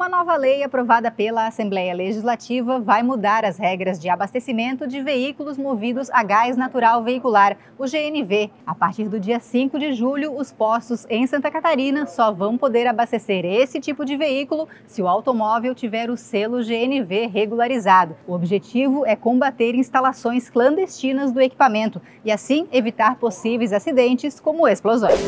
Uma nova lei aprovada pela Assembleia Legislativa vai mudar as regras de abastecimento de veículos movidos a gás natural veicular, o GNV. A partir do dia 5 de julho, os postos em Santa Catarina só vão poder abastecer esse tipo de veículo se o automóvel tiver o selo GNV regularizado. O objetivo é combater instalações clandestinas do equipamento e assim evitar possíveis acidentes como explosões.